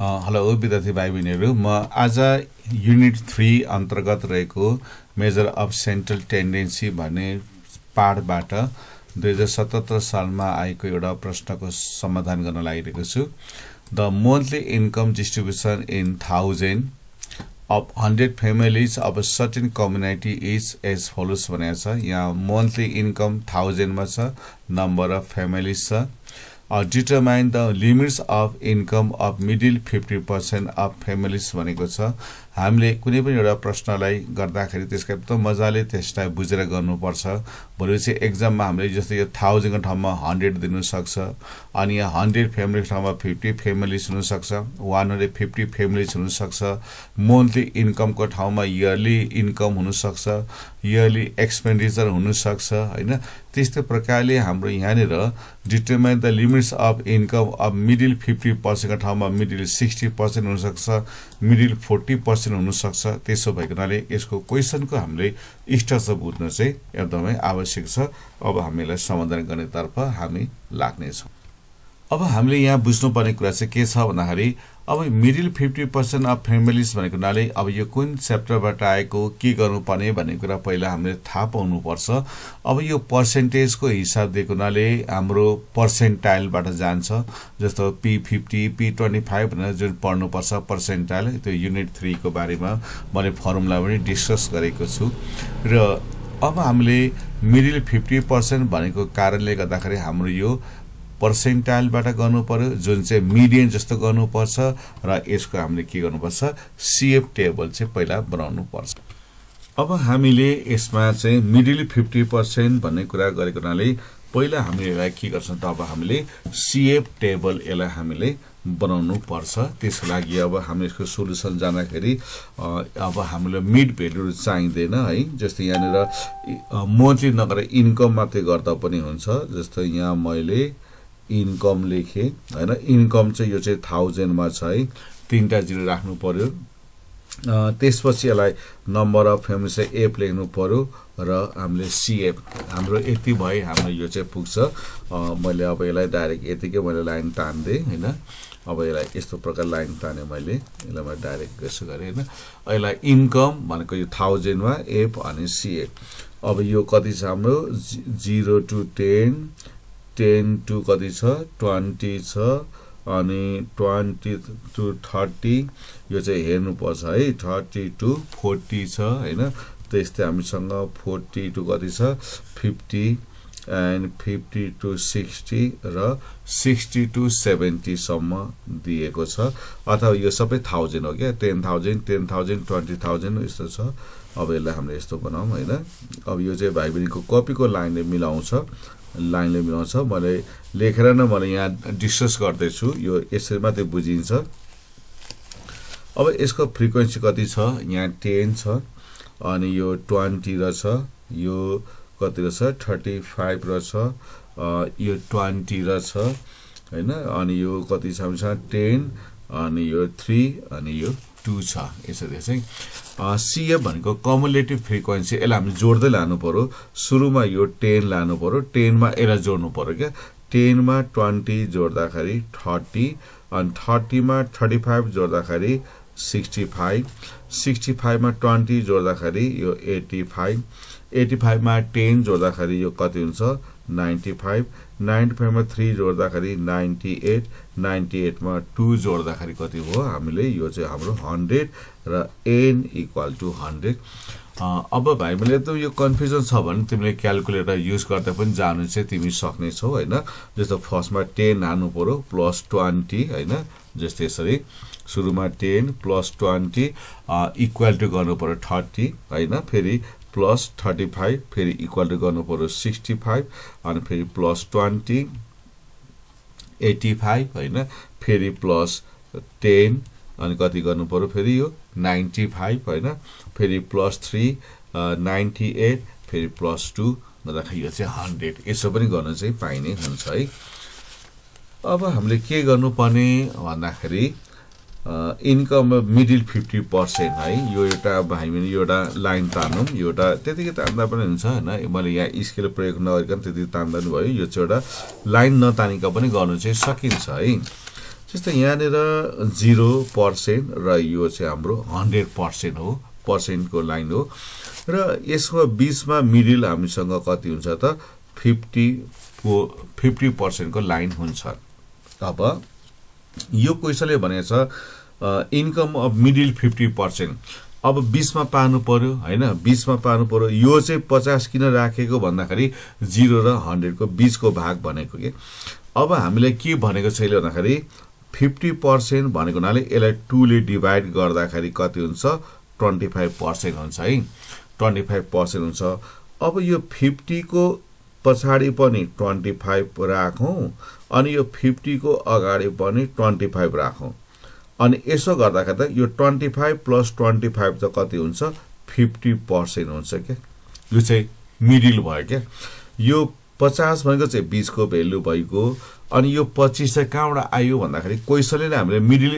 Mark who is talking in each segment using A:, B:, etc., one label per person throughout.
A: Hello विद्यार्थी भाइ बहिनीहरू म आज युनिट थ्री अन्तर्गत रहेको मेजर अफ सेन्ट्रल टेन्डेन्सी भन्ने पाठबाट दुई हजार सतहत्तर सालमा आएको एउटा प्रश्नको समाधान गर्न लागिरहेको छु। The monthly income distribution in thousand of hundred families of certain community is as follows भनेको छ। यहाँ मन्थली इन्कम थाउजन्डमा छ नम्बर अफ फ्यामिलिज छ। Determine the limits of income of middle fifty percent of families भनेको छ। हामीले कुनै पनि एउटा प्रश्नलाई गर्दाखेरि त्यसका एकदम मजाले त्यसलाई बुझेर गर्नुपर्छ। भोलिपछि एक्जाममा हामीले जस्तै यो थाउजन्डको ठाउँमा हन्ड्रेड दिनुसक्छ अनि यहाँ हन्ड्रेड फ्यामिलीको ठाउँमा फिफ्टी फ्यामिलिज हुनसक्छ वान हन्ड्रेड फिफ्टी फ्यामिलिज हुनसक्छ मन्थली इन्कमको ठाउँमा इयरली इन्कम हुनसक्छ इयरली एक्सपेन्डिचर हुनसक्छ होइन? त्यस्तै प्रकारले हाम्रो यहाँनिर determine the limits of income of middle fifty पर्सेन्टको ठाउँमा मिडिल सिक्सटी पर्सेन्ट हुनसक्छ मिडिल फोर्टी पर्सेन्ट हुनसक्छ। त्यसो भएको हुनाले यसको क्वेसनको हामीले स्ट्रक्चर बुझ्न चाहिँ एकदमै आवश्यक छ। अब हामीलाई समाधान गर्नेतर्फ हामी लाग्नेछौँ। अब हामीले यहाँ बुझ्नुपर्ने कुरा चाहिँ के छ भन्दाखेरि अब middle fifty percent of families भनेको हुनाले अब यो कुन च्याप्टरबाट आएको के गर्नुपर्ने भन्ने कुरा पहिला हामीले थाहा पाउनुपर्छ। अब यो पर्सेन्टेजको हिसाब दिएको हुनाले हाम्रो पर्सेन्टाइलबाट जान्छ जस्तो P fifty P twenty five भनेर जुन पढ्नुपर्छ पर्सेन्टाइल त्यो युनिट थ्रीको बारेमा मैले फर्मुला पनि डिस्कस गरेको छु। र अब हामीले मिडिल फिफ्टी पर्सेन्ट भनेको कारणले गर्दाखेरि हाम्रो यो पर्सेन्टाइलबाट गर्नु पर्यो जुन चाहिँ मिडियन जस्तो गर्नुपर्छ र यसको हामीले के गर्नुपर्छ सिएफ टेबल चाहिँ पहिला बनाउनु पर्छ। अब हामीले यसमा चाहिँ मिडिल फिफ्टी पर्सेन्ट भन्ने कुरा गरेको हुनाले पहिला हामीले यसलाई के गर्छौँ त अब हामीले सिएफ टेबल यसलाई हामीले बनाउनु पर्छ। त्यसको लागि अब हामी यसको सोल्युसन जाँदाखेरि अब हामीलाई मिड भेल्युहरू चाहिँदैन है। जस्तै यहाँनिर मन्थली नगरेर इन्कम मात्रै गर्दा पनि हुन्छ। जस्तो यहाँ मैले इन्कम लेखेँ होइन? इन्कम चाहिँ यो चाहिँ थाउजन्डमा छ है तिनवटा जिरो राख्नु पऱ्यो त्यसपछि यसलाई नम्बर अफ फ्यामिली चाहिँ एप लेख्नु पऱ्यो र हामीले सिएफ हाम्रो यति भए हाम्रो यो चाहिँ पुग्छ। मैले अब यसलाई डाइरेक्ट यतिकै मैले लाइन तानिदिएँ होइन? अब यसलाई यस्तो प्रकार लाइन ताने मैले। यसलाई मैले डाइरेक्ट यसो गरेँ होइन? यसलाई इन्कम भनेको यो थाउजन्डमा एप अनि सिएफ अब यो कति छ हाम्रो? Zero to ten ten to कति छ? ट्वेन्टी छ अनि ट्वेन्टी टु थर्टी यो चाहिँ हेर्नुपर्छ है। थर्टी टु फोर्टी छ होइन। त्यस्तै हामीसँग फोर्टी टु कति छ? Fifty and fifty to sixty र सिक्सटी टु सेभेन्टीसम्म दिएको छ। अथवा यो सबै थाउजन्ड हो क्या? Ten thousand ten thousand twenty thousand यस्तो छ। अब यसलाई हामीले यस्तो बनाऊँ होइन? अब यो चाहिँ भाइ बहिनीको कपीको लाइनले मिलाउँछ। लाइनले मिलाउँछ मैले लेखेर नै मैले यहाँ डिस्कस गर्दैछु। यो यसरी मात्रै बुझिन्छ। अब यसको फ्रिक्वेन्सी कति छ? यहाँ टेन छ अनि यो ट्वेन्टी रहेछ यो कति रहेछ थर्टी फाइभ रहेछ यो ट्वेन्टी रहेछ होइन? अनि यो कति छ टेन अनि यो थ्री अनि यो टू छ यसरी चाहिँ। सिएफ भनेको कमुलेटिभ फ्रिक्वेन्सी यसलाई हामी जोड्दै लानु पऱ्यो सुरुमा यो टेन लानु पऱ्यो टेनमा यसलाई जोड्नु पऱ्यो क्या। टेनमा ट्वेन्टी जोड्दाखेरि थर्टी अनि थर्टीमा थर्टी फाइभ जोड्दाखेरि सिक्सटी फाइभ सिक्सटी फाइभमा ट्वेन्टी जोड्दाखेरि यो एट्टी फाइभ एट्टी फाइभमा टेन जोड्दाखेरि यो कति हुन्छ? नाइन्टी फाइभ नाइन्टी फाइभमा थ्री जोड्दाखेरि नाइन्टी एट नाइन्टी एटमा टू जोड्दाखेरि कति भयो? हामीले यो चाहिँ हाम्रो हन्ड्रेड र एन इक्वल टु हन्ड्रेड। अब भाइ मैले एकदम यो कन्फ्युजन छ भने तिमीले क्यालकुलेटर युज गर्दा पनि जानु चाहिँ तिमी सक्नेछौ होइन? जस्तो फर्स्टमा टेन हाल्नु पऱ्यो प्लस ट्वेन्टी होइन? जस्तै यसरी। सुरुमा ten plus twenty equal to गर्नु पऱ्यो थर्टी होइन? फेरि प्लस थर्टी फाइभ फेरि इक्वल टु गर्नु पऱ्यो सिक्सटी फाइभ अनि फेरि प्लस ट्वेन्टी। एट्टी फाइभ होइन फेरि प्लस टेन अनि कति गर्नु पऱ्यो फेरि यो नाइन्टी फाइभ होइन फेरि प्लस थ्री नाइन्टी एट फेरि प्लस टू गर्दाखेरि यो चाहिँ हन्ड्रेड। यसो पनि गर्न चाहिँ पाइने हुन्छ है। अब हामीले के गर्नुपर्ने भन्दाखेरि इन्कम मिडिल फिफ्टी पर्सेन्ट है। यो एउटा हामीले यो एउटा लाइन तानौँ यो एउटा त्यतिकै तान्दा पनि हुन्छ होइन? मैले यहाँ स्केल प्रयोग नगरिकन त्यति तान्दा पनि भयो। यो चाहिँ एउटा लाइन नतानिका पनि गर्नु चाहिँ सकिन्छ है? जस्तै यहाँनिर जिरो पर्सेन्ट र यो चाहिँ हाम्रो हन्ड्रेड पर्सेन्ट हो। पर्सेन्टको लाइन हो। र यसको बिचमा मिडिल हामीसँग कति हुन्छ त? फिफ्टीको फिफ्टी पर्सेन्टको लाइन हुन्छ। अब यो क्वेसनले भनेको छ income of middle fifty percent अब बिचमा पार्नु पर्यो होइन? बिचमा पार्नु पर्यो यो चाहिँ पचास किन राखेको भन्दाखेरि जिरो र हन्ड्रेडको बिचको भाग भनेको कि? अब हामीले के भनेको छैन भन्दाखेरि फिफ्टी पर्सेन्ट भनेको हुनाले यसलाई टूले डिभाइड गर्दाखेरि कति हुन्छ? ट्वेन्टी फाइभ पर्सेन्ट हुन्छ है? ट्वेन्टी फाइभ पर्सेन्ट हुन्छ। अब यो फिफ्टीको पछाडि पनि ट्वेन्टी फाइभ राखौँ अनि यो फिफ्टीको अगाडि पनि ट्वेन्टी फाइभ राखौँ। अनि यसो गर्दाखेरि त यो twenty five plus twenty five त कति हुन्छ? फिफ्टी पर्सेन्ट हुन्छ क्या यो चाहिँ मिडिल भयो क्या यो पचास भनेको चाहिँ बिचको भेल्यु भइगयो अनि यो पच्चिस चाहिँ कहाँबाट आयो भन्दाखेरि क्वेसनले नै हामीले मिडिल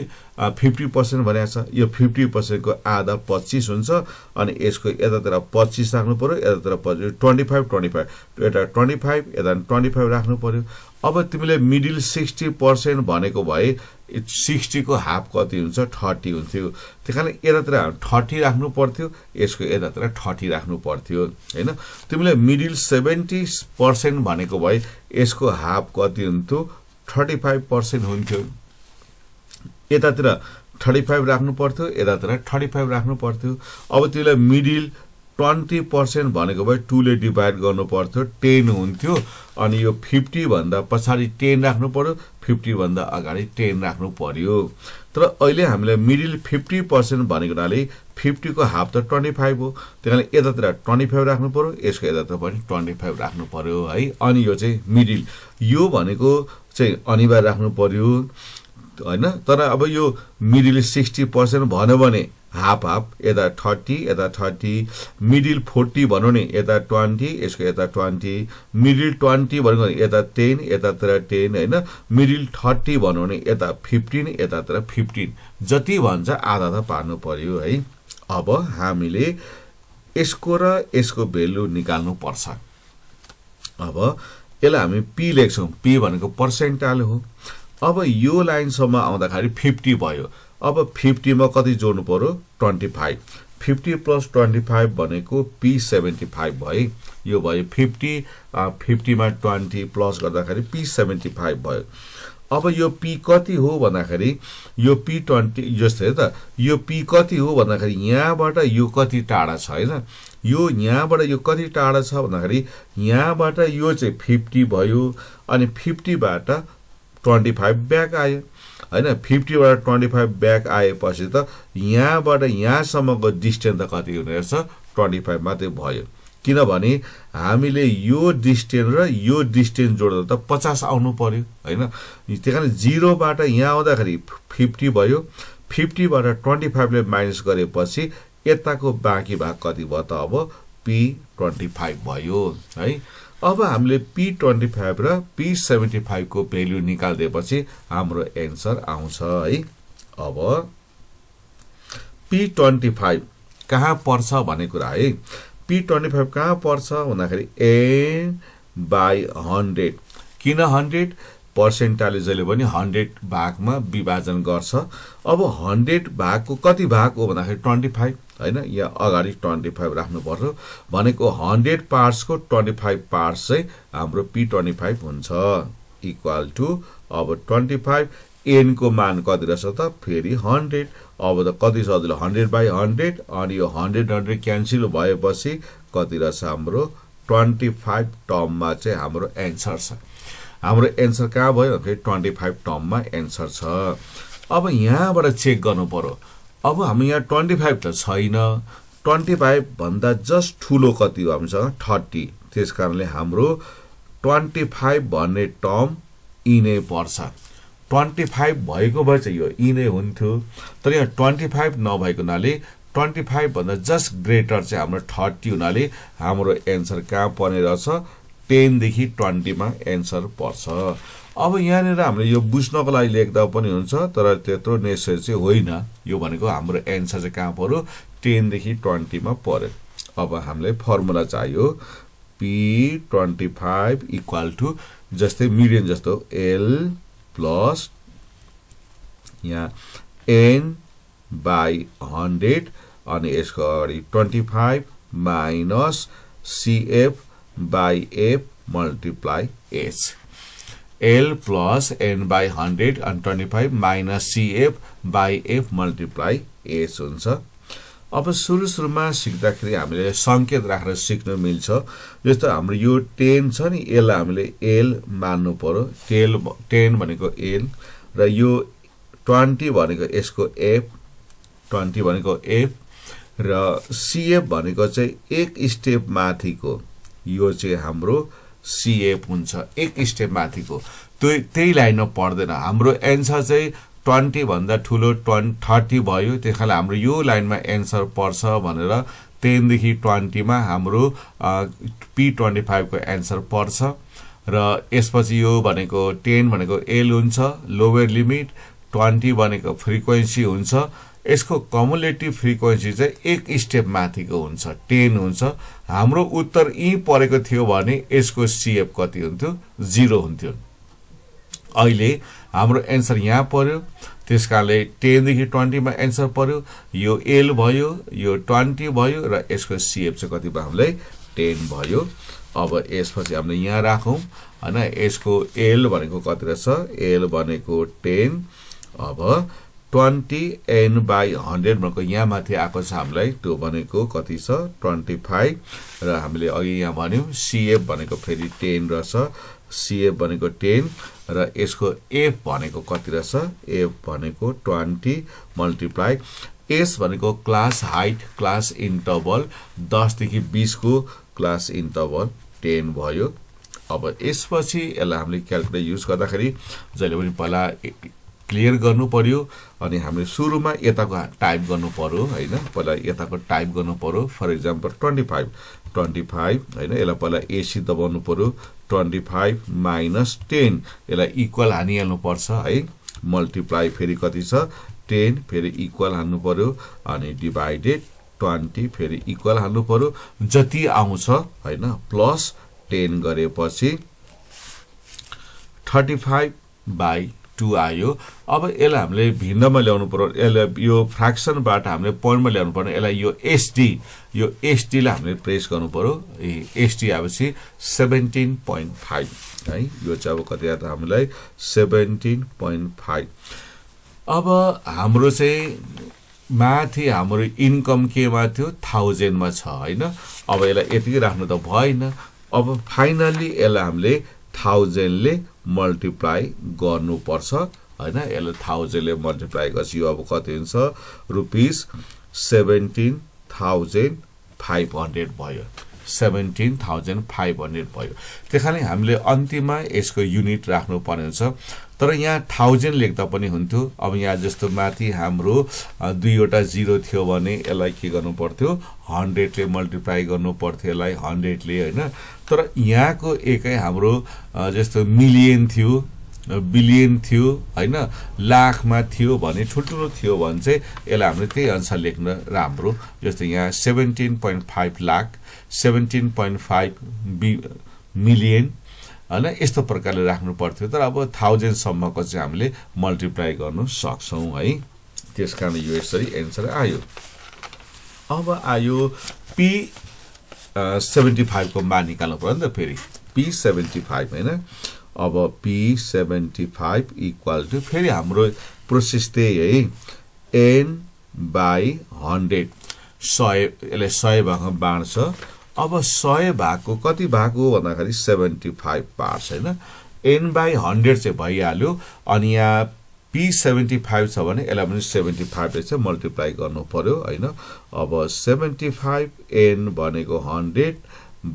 A: फिफ्टी पर्सेन्ट भनेको छ। यो फिफ्टी पर्सेन्टको आधा पच्चिस हुन्छ अनि यसको यतातिर पच्चिस राख्नु पऱ्यो यतातिर पच्चिस ट्वेन्टी फाइभ ट्वेन्टी फाइभ। यता ट्वेन्टी फाइभ यता ट्वेन्टी फाइभ राख्नु पऱ्यो अब तिमीले मिडिल सिक्सटी पर्सेन्ट भनेको भए सिक्सटीको हाफ कति हुन्छ थर्टी हुन्थ्यो। त्यही कारण यतातिर थर्टी राख्नु पर्थ्यो यसको यतातिर थर्टी राख्नु पर्थ्यो होइन? तिमीले मिडिल सेभेन्टी पर्सेन्ट भनेको भए यसको हाफ कति हुन्थ्यो? थर्टी फाइभ पर्सेन्ट हुन्थ्यो। यतातिर थर्टी फाइभ राख्नु पर्थ्यो यतातिर थर्टी फाइभ राख्नु पर्थ्यो। अब त्यसलाई मिडिल ट्वेन्टी पर्सेन्ट भनेको भए टूले डिभाइड गर्नु पर्थ्यो टेन हुन्थ्यो अनि यो फिफ्टीभन्दा पछाडि टेन राख्नु पर्यो फिफ्टीभन्दा अगाडि टेन राख्नु पर्यो तर अहिले हामीले मिडिल फिफ्टी पर्सेन्ट भनेको हुनाले फिफ्टीको हाफ त ट्वेन्टी फाइभ हो त्यही कारण यतातिर ट्वेन्टी फाइभ राख्नु पर्यो यसको यतातिर पनि ट्वेन्टी फाइभ राख्नु पर्यो है। अनि यो चाहिँ मिडिल यो भनेको चाहिँ अनिवार्य राख्नु पर्यो होइन? तर अब यो मिडिल सिक्सटी पर्सेन्ट भन्यो भने हाफ हाफ यता थर्टी यता थर्टी मिडिल फोर्टी भनौँ नि यता ट्वेन्टी यसको यता ट्वेन्टी मिडिल ट्वेन्टी भन्यो यता टेन यतातिर टेन होइन? मिडिल थर्टी भनौँ भने यता फिफ्टिन यतातिर फिफ्टिन जति भन्छ आधा त पार्नु पर्यो है। अब हामीले यसको र यसको भेल्यु निकाल्नु पर्छ अब यसलाई हामी पी लेख्छौँ। पी भनेको पर्सेन्टाइल हो। अब यो लाइनसम्म आउँदाखेरि फिफ्टी भयो। अब फिफ्टीमा कति जोड्नु पर्यो? Twenty five. Fifty plus twenty five भनेको पी सेभेन्टी फाइभ भयो। यो भयो फिफ्टी। फिफ्टीमा ट्वेन्टी प्लस गर्दाखेरि पी सेभेन्टी फाइभ भयो। अब यो पी कति हो भन्दाखेरि यो पी ट्वेन्टी जस्तै त यो पी कति हो भन्दाखेरि यहाँबाट यो कति टाढा छ होइन? यो यहाँबाट यो कति टाढा छ भन्दाखेरि यहाँबाट यो चाहिँ फिफ्टी भयो। अनि फिफ्टीबाट ट्वेन्टी फाइभ ब्याक आयो होइन फिफ्टीबाट ट्वेन्टी फाइभ ब्याक आएपछि त यहाँबाट यहाँसम्मको डिस्टेन्स त कति हुने रहेछ? ट्वेन्टी फाइभ मात्रै भयो। किनभने हामीले यो डिस्टेन्स र यो डिस्टेन्स जोड्दा त पचास आउनु पर्यो होइन? त्यही कारण जिरोबाट यहाँ आउँदाखेरि फिफ्टी भयो। फिफ्टीबाट ट्वेन्टी फाइभले माइनस गरेपछि यताको बाँकी भाग कति भयो त अब पी ट्वेन्टी फाइभ भयो है? अब हामीले पी ट्वेन्टी फाइभ र पी सेभेन्टी फाइभको भेल्यु निकालिदिएपछि हाम्रो एन्सर आउँछ है। अब पी ट्वेन्टी फाइभ कहाँ पर्छ भन्ने कुरा है। पी ट्वेन्टी फाइभ कहाँ पर्छ भन्दाखेरि एन बाई हन्ड्रेड किन हन्ड्रेड पर्सेन्टाले जहिले पनि हन्ड्रेड भागमा विभाजन गर्छ। अब हन्ड्रेड भागको कति भाग हो भन्दाखेरि ट्वेन्टी फाइभ होइन? यहाँ अगाडि ट्वेन्टी फाइभ राख्नुपर्छ। भनेको हन्ड्रेड पार्ट्सको ट्वेन्टी फाइभ पार्ट्स चाहिँ हाम्रो पी ट्वेन्टी फाइभ हुन्छ। इक्वल टु अब ट्वेन्टी फाइभ एनको मान कति रहेछ त? फेरि हन्ड्रेड। अब त कति सजिलो हन्ड्रेड बाई हन्ड्रेड अनि यो हन्ड्रेड हन्ड्रेड क्यान्सल भएपछि कति रहेछ हाम्रो ट्वेन्टी फाइभ टर्ममा चाहिँ हाम्रो एन्सर छ। हाम्रो एन्सर कहाँ भयो? भने ट्वेन्टी फाइभ टर्ममा एन्सर छ। अब यहाँबाट चेक गर्नु पर्यो। अब हामी यहाँ ट्वेन्टी फाइभ त छैन। ट्वेन्टी फाइभभन्दा जस्ट ठुलो कति हो हामीसँग? थर्टी त्यस कारणले हाम्रो ट्वेन्टी फाइभ भन्ने टर्म इनै पर्छ। ट्वेन्टी फाइभ भएको भए चाहिँ यो इनै हुन्थ्यो। तर यहाँ ट्वेन्टी फाइभ नभएको हुनाले ट्वेन्टी फाइभभन्दा जस्ट ग्रेटर चाहिँ हाम्रो थर्टी हुनाले हाम्रो एन्सर कहाँ पर्ने रहेछ? टेनदेखि ट्वेन्टीमा एन्सर पर्छ। अब यहाँनिर हामीले यो बुझ्नको लागि लेख्दा पनि हुन्छ तर त्यत्रो नेसेसरी चाहिँ होइन। यो भनेको हाम्रो एन्सर चाहिँ कहाँ पऱ्यो टेनदेखि ट्वेन्टीमा पऱ्यो अब हामीलाई फर्मुला चाहियो। P twenty five equal to जस्तै मिडियन जस्तो एल प्लस यहाँ एन बाई हन्ड्रेड अनि यसको अगाडि twenty five minus CF H L plus N by hundred अनि twenty five minus CF by F multiply H हुन्छ। अब सुरु सुरुमा सिक्दाखेरि हामीले सङ्केत राखेर सिक्न मिल्छ। जस्तो हाम्रो यो टेन छ नि यसलाई हामीले एल मान्नु टेल टेन भनेको एल र यो ट्वेन्टी भनेको यसको एफ ट्वेन्टी भनेको एफ र सिएफ भनेको चाहिँ एक स्टेप माथिको। यो चाहिँ हाम्रो सिएफ हुन्छ एक स्टेप माथिको। त्यो त्यही लाइनमा पर्दैन। हाम्रो एन्सर चाहिँ ट्वेन्टीभन्दा ठुलो ट्वेन् थर्टी भयो। त्यस कारण हाम्रो यो लाइनमा एन्सर पर्छ भनेर टेनदेखि ट्वेन्टीमा हाम्रो पी ट्वेन्टी फाइभको एन्सर पर्छ। र यसपछि यो भनेको टेन भनेको एल हुन्छ लोवर लिमिट ट्वेन्टी भनेको फ्रिक्वेन्सी हुन्छ। यसको कमुलेटिभ फ्रिक्वेन्सी चाहिँ एक स्टेप माथिको हुन्छ टेन हुन्छ। हाम्रो उत्तर यहीँ परेको थियो भने यसको सिएफ कति हुन्थ्यो? जिरो हुन्थ्यो। अहिले हाम्रो एन्सर यहाँ पर्यो। त्यस कारणले टेनदेखि ट्वेन्टीमा एन्सर पर्यो। यो एल भयो यो ट्वेन्टी भयो र यसको सिएफ चाहिँ कति भयो? हामीलाई टेन भयो। अब यसपछि हामीले यहाँ राखौँ। होइन यसको एल भनेको कति रहेछ? एल भनेको टेन अब ट्वेन्टी एन बाई हन्ड्रेड भनेको यहाँ माथि आएको छ हामीलाई। त्यो भनेको कति छ? Twenty five. र हामीले अघि यहाँ भन्यौँ सिएफ भनेको फेरि टेन रहेछ सिएफ भनेको टेन र यसको एफ भनेको कति रहेछ एफ भनेको ट्वेन्टी मल्टिप्लाई। एस भनेको क्लास हाइट क्लास इन्टरभल दसदेखि बिसको क्लास इन्टरभल टेन भयो। अब यसपछि यसलाई हामीले क्यालकुलेट युज गर्दाखेरि जहिले पनि पहिला क्लियर गर्नु पर्यो अनि हामीले सुरुमा यताको टाइप गर्नु पर्यो होइन? पहिला यताको टाइप गर्नु पर्यो। For example twenty five twenty five होइन? यसलाई पहिला एसी दबाउनु पर्यो। ट्वेन्टी फाइभ माइनस टेन यसलाई इक्वल हानिहाल्नु पर्छ है? मल्टिप्लाई फेरि कति छ? टेन फेरि इक्वल हान्नु पर्यो। अनि डिभाइडेड ट्वेन्टी फेरि इक्वल हाल्नु पर्यो। जति आउँछ होइन? प्लस टेन गरेपछि थर्टी फाइभ बाई टू आयो। अब यसलाई हामीले भिन्नमा ल्याउनु पर्यो। यसलाई यो फ्रेक्सनबाट हामीले पोइन्टमा ल्याउनु पर्ने। यसलाई यो एसडी यो एसडीलाई हामीले प्रेस गर्नु पर्यो। एसडी आएपछि सेभेन्टिन पोइन्ट फाइभ है। यो चाहिँ अब कति आयो त हामीलाई? Seventeen point five. अब हाम्रो चाहिँ माथि हाम्रो इन्कम केमा थियो? थाउजन्डमा छ होइन। अब यसलाई यतिकै राख्नु त भएन। अब फाइनल्ली यसलाई हामीले थाउजन्डले मल्टिप्लाई गर्नुपर्छ होइन? यसले थाउजन्डले मल्टिप्लाई गरेपछि यो अब कति हुन्छ? Rupees seventeen thousand five hundred भयो। सेभेन्टिन थाउजन्ड फाइभ हन्ड्रेड भयो। त्यस कारण हामीले अन्तिममा यसको युनिट राख्नुपर्ने हुन्छ। तर यहाँ थाउजन्ड लेख्दा पनि हुन्थ्यो। अब यहाँ जस्तो माथि हाम्रो दुईवटा जिरो थियो भने यसलाई के गर्नु पर्थ्यो हन्ड्रेडले मल्टिप्लाई गर्नु पर्थ्यो यसलाई हन्ड्रेडले होइन? तर यहाँको एकै हाम्रो जस्तो मिलियन थियो बिलियन थियो होइन? लाखमा थियो भने ठुल्ठुलो थियो भने चाहिँ यसलाई हामीले त्यही अनुसार लेख्न राम्रो। जस्तो यहाँ seventeen point five lakh seventeen point five B million होइन? यस्तो प्रकारले राख्नु पर्थ्यो। तर अब थाउजन्डसम्मको चाहिँ हामीले मल्टिप्लाई गर्नु सक्छौँ है। त्यस कारण यो यसरी एन्सर आयो। अब आयो पी सेभेन्टी फाइभको मान निकाल्नु पऱ्यो नि त फेरि। पी सेभेन्टी फाइभ होइन? अब P seventy five equal to फेरि हाम्रो प्रोसेस त्यही है। एन बाई हन्ड्रेड सय यसले सय भागमा बाँड्छ। अब सय भागको कति भाग हो भन्दाखेरि सेभेन्टी फाइभ पार्स होइन? एन बाई हन्ड्रेड चाहिँ भइहाल्यो अनि यहाँ पी सेभेन्टी फाइभ छ भने यसलाई पनि सेभेन्टी फाइभले चाहिँ मल्टिप्लाई गर्नु पऱ्यो होइन? अब सेभेन्टी फाइभ एन भनेको हन्ड्रेड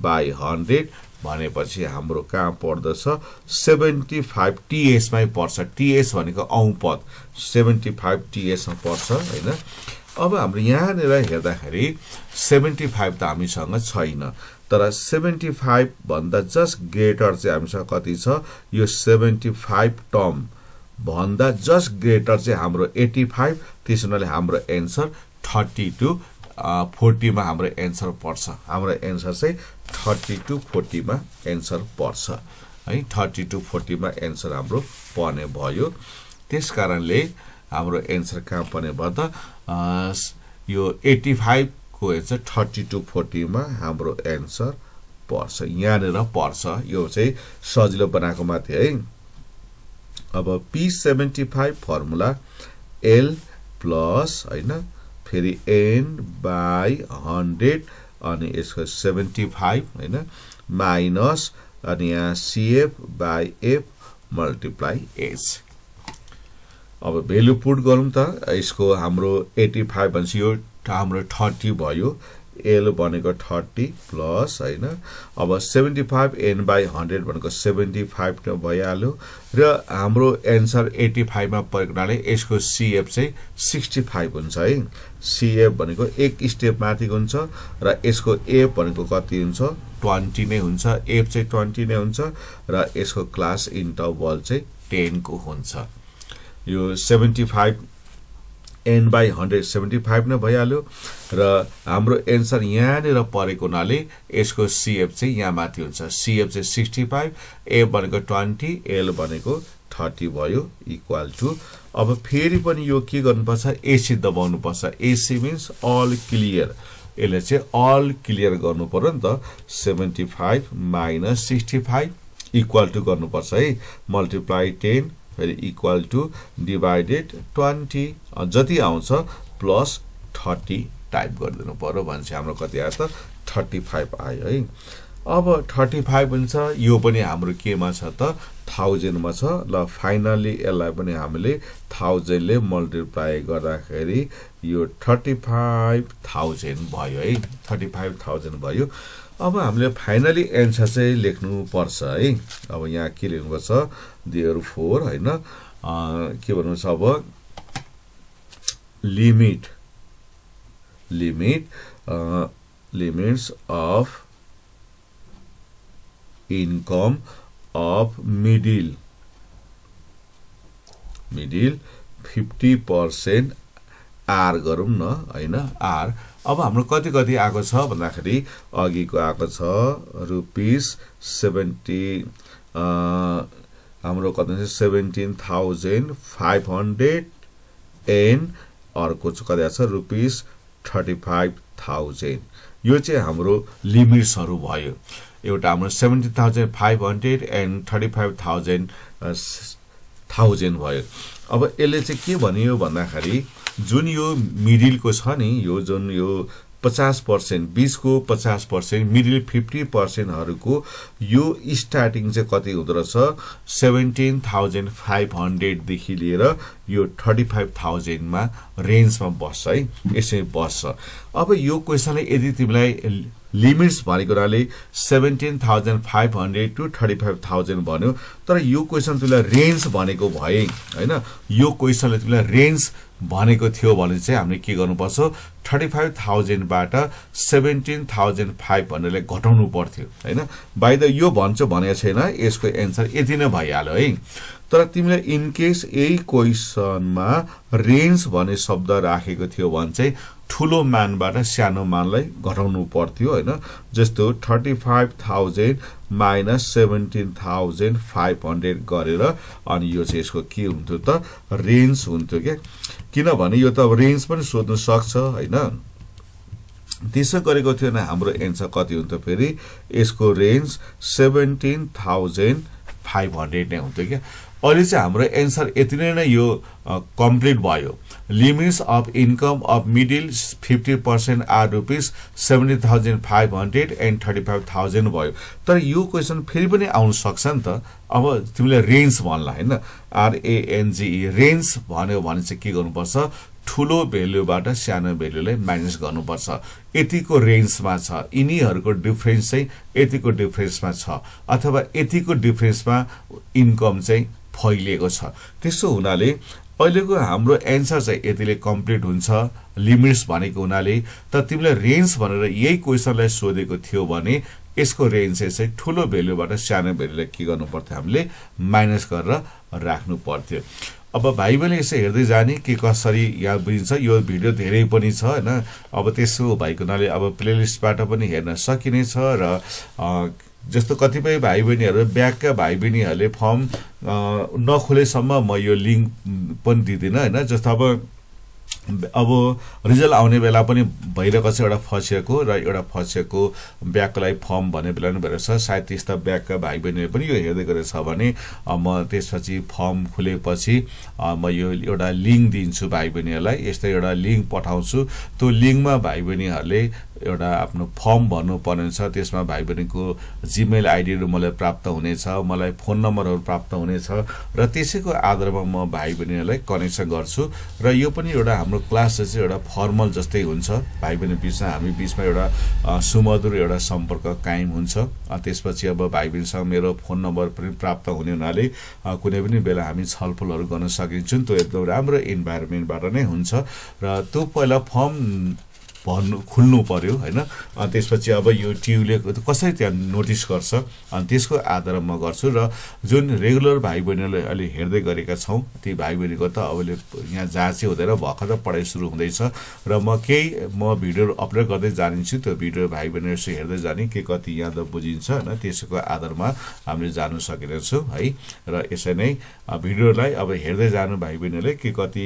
A: बाई हन्ड्रेड भनेपछि हाम्रो कहाँ पर्दछ? सेभेन्टी फाइभ टिएसमै पर्छ। टिएस भनेको औपद सेभेन्टी फाइभ टिएसमा पर्छ होइन? अब हाम्रो यहाँनिर हेर्दाखेरि सेभेन्टी फाइभ त हामीसँग छैन तर सेभेन्टी फाइभभन्दा जस्ट ग्रेटर चाहिँ हामीसँग कति छ? यो सेभेन्टी फाइभ टर्म भन्दा जस्ट ग्रेटर चाहिँ हाम्रो एट्टी फाइभ त्यस हुनाले हाम्रो एन्सर थर्टी टु फोर्टीमा हाम्रो एन्सर पर्छ। हाम्रो एन्सर चाहिँ थर्टी टु फोर्टीमा एन्सर पर्छ। है थर्टी टु फोर्टीमा एन्सर हाम्रो पर्ने भयो। त्यस कारणले हाम्रो एन्सर कहाँ पर्ने भयो त यो एट्टी फाइभको एन्सर थर्टी टू फोर्टीमा हाम्रो एन्सर पर्छ यहाँनिर पर्छ। यो चाहिँ सजिलो बनाएको माथि है। अब P seventy five formula L plus होइन फेरि एन बाई हन्ड्रेड अनि यसको सेभेन्टी फाइभ होइन माइनस अनि यहाँ CF by F multiply H. अब भेल्यु पुट गरौँ त यसको हाम्रो एट्टी फाइभ भनेपछि यो हाम्रो थर्टी भयो। एल भनेको थर्टी प्लस होइन। अब seventy five N by hundred भनेको सेभेन्टी फाइभ भइहाल्यो। र हाम्रो एन्सर एट्टी फाइभमा परेको हुनाले यसको सिएफ चाहिँ सिक्सटी फाइभ हुन्छ है। सिएफ भनेको एक स्टेप माथिको हुन्छ र यसको एफ भनेको कति हुन्छ? ट्वेन्टी नै हुन्छ। एफ चाहिँ ट्वेन्टी नै हुन्छ र यसको क्लास इन्टरभल चाहिँ टेनको हुन्छ। यो seventy five N by hundred seventy five नै भइहाल्यो र हाम्रो एन्सर यहाँनिर परेको हुनाले यसको सिएफ चाहिँ यहाँ माथि हुन्छ। सिएफ चाहिँ सिक्सटी फाइभ ए भनेको ट्वेन्टी एल भनेको थर्टी भयो इक्वल टु अब फेरि पनि यो के गर्नुपर्छ? एसी दबाउनुपर्छ। एसी मिन्स अल क्लियर यसले चाहिँ अल क्लियर गर्नु पर्यो नि त। Seventy five minus sixty five equal to गर्नुपर्छ है। मल्टिप्लाई टेन फेरि इक्वल टु डिभाइडेड ट्वेन्टी जति आउँछ प्लस थर्टी टाइप गरिदिनु पऱ्यो भनेपछि हाम्रो कति आयो त थर्टी फाइभ आयो है। अब थर्टी फाइभ हुन्छ यो पनि हाम्रो केमा छ त थाउजन्डमा छ। ल फाइनल्ली यसलाई पनि हामीले थाउजन्डले मल्टिप्लाई गर्दाखेरि यो थर्टी फाइभ थाउजन्ड भयो है। थर्टी फाइभ थाउजन्ड भयो। अब हामीले फाइनली एन्सर चाहिँ लेख्नुपर्छ है। अब यहाँ के लेख्नुपर्छ? दियर फोर होइन? के भन्नु छ अब limit limit limits of income of middle middle fifty percent are गरौँ न होइन? आर अब हाम्रो कति कति आएको छ भन्दाखेरि अघिको आएको छ रुपिस सेभेन्टी हाम्रो कति छ seventeen thousand five hundred and अर्को चाहिँ कति आएको छ रुपिस थर्टी फाइभ थाउजन्ड। यो चाहिँ हाम्रो लिमिट्सहरू भयो। एउटा हाम्रो seventy thousand five hundred and thirty five thousand thousand भयो। अब यसले चाहिँ के भन्यो भन्दाखेरि जुन यो मिडिलको छ नि यो जुन यो पचास पर्सेन्ट बिसको पचास पर्सेन्ट मिडिल फिफ्टी पर्सेन्टहरूको यो स्टार्टिङ चाहिँ कति हुँदो रहेछ? सेभेन्टिन थाउजन्ड फाइभ हन्ड्रेडदेखि लिएर यो थर्टी फाइभ थाउजन्डमा रेन्जमा बस्छ है। यसरी बस्छ। अब यो क्वेसनले यदि तिमीलाई लिमिट्स भनेको हुनाले seventeen thousand five hundred to thirty five thousand भन्यो तर यो क्वेसन तिमीलाई रेन्ज भनेको भए होइन यो क्वेसनले तिमीलाई रेन्ज भनेको थियो भने चाहिँ हामीले के गर्नुपर्छ? थर्टी फाइभ थाउजन्डबाट सेभेन्टिन थाउजन्ड फाइभ हन्ड्रेडलाई घटाउनु पर्थ्यो होइन? बाई द यो भन्छ भनेको छैन यसको एन्सर यति नै भइहाल्यो है? तर तिमीले इनकेस यही क्वेसनमा रेन्ज भन्ने शब्द राखेको थियो भने चाहिँ ठुलो मानबाट सानो मानलाई घटाउनु पर्थ्यो होइन? जस्तो thirty five thousand minus seventeen thousand five hundred गरेर अनि यो चाहिँ यसको के हुन्थ्यो त? रेन्ज हुन्थ्यो क्या। किनभने यो त अब रेन्ज पनि सोध्नु सक्छ होइन? त्यसो गरेको थियो भने हाम्रो एन्सर कति हुन्थ्यो फेरि? यसको range seventeen thousand five hundred नै हुन्थ्यो क्या। अहिले चाहिँ हाम्रो एन्सर यति नै नै यो कम्प्लिट भयो। Limits of income of middle fifty percent are rupees seventy thousand five hundred and thirty five thousand भयो। तर यो क्वेसन फेरि पनि आउनु सक्छ नि त। अब तिमीले रेन्ज भन्ला होइन? आरएएनजिई रेन्ज भन्यो भने चाहिँ के गर्नुपर्छ? ठुलो भेल्युबाट सानो भेल्युलाई माइनस गर्नुपर्छ। यतिको रेन्जमा छ। यिनीहरूको डिफ्रेन्स चाहिँ यतिको डिफ्रेन्समा छ। अथवा यतिको डिफ्रेन्समा इन्कम चाहिँ फैलिएको छ। त्यसो हुनाले अहिलेको हाम्रो एन्सर चाहिँ यतिले कम्प्लिट हुन्छ। लिमिट्स भनेको हुनाले त तिमीले रेन्ज भनेर यही क्वेसनलाई सोधेको थियो भने यसको रेन्ज चाहिँ ठुलो भेल्युबाट सानो भेल्युलाई के गर्नु पर्थ्यो हामीले माइनस गरेर राख्नु पर्थ्यो। अब भाइ बहिनी यसो हेर्दै जाने के कसरी यहाँ बुझिन्छ। यो भिडियो धेरै पनि छ होइन? अब त्यसो भएको हुनाले अब प्लेलिस्टबाट पनि हेर्न सकिनेछ र जस्तो कतिपय भाइ बहिनीहरू ब्यागका भाइ बहिनीहरूले फर्म नखोलेसम्म म यो लिङ्क पनि दिँदिनँ होइन? जस्तो अब अब रिजल्ट आउने बेला पनि भइरहेको छ एउटा फसिएको र एउटा फसिएको ब्यागको लागि फर्म भन्ने बेला पनि भइरहेको छ सायद त्यस्ता ब्यागका भाइ बहिनीले पनि यो हेर्दै गरेको छ भने म त्यसपछि फर्म खुलेपछि म यो एउटा लिङ्क दिन्छु भाइ बहिनीहरूलाई यस्तो एउटा लिङ्क पठाउँछु। त्यो लिङ्कमा भाइ बहिनीहरूले एउटा आफ्नो फर्म भर्नुपर्ने छ त्यसमा भाइ बहिनीको जिमेल आइडीहरू मलाई प्राप्त हुनेछ मलाई फोन नम्बरहरू प्राप्त हुनेछ र त्यसैको आधारमा म भाइ बहिनीहरूलाई कनेक्सन गर्छु र यो पनि एउटा हाम्रो क्लास चाहिँ एउटा फर्मल जस्तै हुन्छ। भाइ बहिनी बिचमा हामी बिचमा एउटा सुमधुर एउटा सम्पर्क कायम हुन्छ। त्यसपछि अब भाइ बहिनीसँग मेरो फोन नम्बर पनि प्राप्त हुने हुनाले कुनै पनि बेला हामी छलफलहरू गर्न सकिन्छौँ। त्यो एकदम राम्रो इन्भाइरोमेन्टबाट नै हुन्छ। र त्यो पहिला फर्म भन्नु खुल्नु पऱ्यो होइन? अनि त्यसपछि अब यो टियुले कसरी त्यहाँ नोटिस गर्छ? अनि त्यसको आधारमा म गर्छु र जुन रेगुलर भाइ बहिनीहरूले अहिले हेर्दै गरेका छौँ ती भाइ बहिनीको त अहिले यहाँ जाँचै हुँदैन भर्खर पढाइ सुरु हुँदैछ र म केही म भिडियोहरू अपलोड गर्दै जानिन्छु त्यो भिडियो भाइ बहिनीहरू हेर्दै जाने के कति यहाँ त बुझिन्छ होइन? त्यसको आधारमा हामीले जानु सकेनछौँ है? र यसै नै भिडियोलाई अब हेर्दै जानु भाइ बहिनीहरूले के कति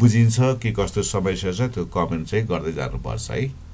A: बुझिन्छ के कस्तो समस्या छ त्यो कमेन्ट चाहिँ गर्दै जानु गर्नुपर्छ है।